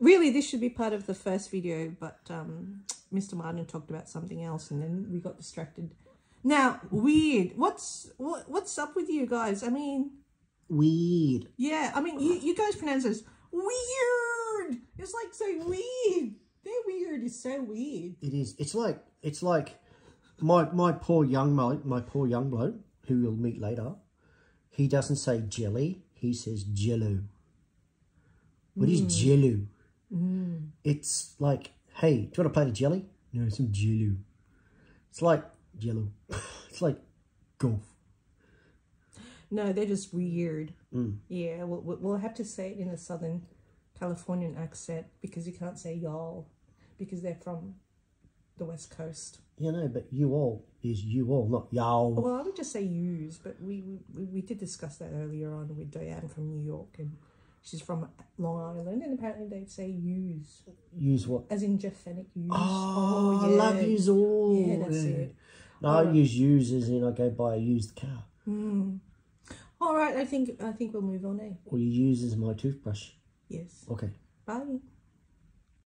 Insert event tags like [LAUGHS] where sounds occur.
really, this should be part of the first video, but um, Mr. Martin talked about something else, and then we got distracted. Now, weird. What's what, what's up with you guys? I mean, Weird. yeah. I mean, you, you guys pronounce this weird. It's like so weird. They're weird is so weird. It is. It's like it's like my my poor young mate, my poor young bloke, who you'll meet later. He doesn't say jelly. He says jello. What is hmm. jello? Hmm. It's like, hey, do you want to play the jelly? No, it's some jello. It's like jello. [LAUGHS] it's like golf. No, they're just weird. Mm. Yeah, we'll, we'll have to say it in a Southern Californian accent because you can't say y'all because they're from the West Coast. You know, but you all is you all, not y'all. Well, I would just say use, but we, we we did discuss that earlier on with Diane from New York, and she's from Long Island, and apparently they say use, Use what? as in Jeff Fenech use. Oh, I love yous all. Yeah, that's it. No, I use use as in I go buy a used car. All right, I think I think we'll move on. Eh? Or you use as my toothbrush. Yes. Okay. Bye.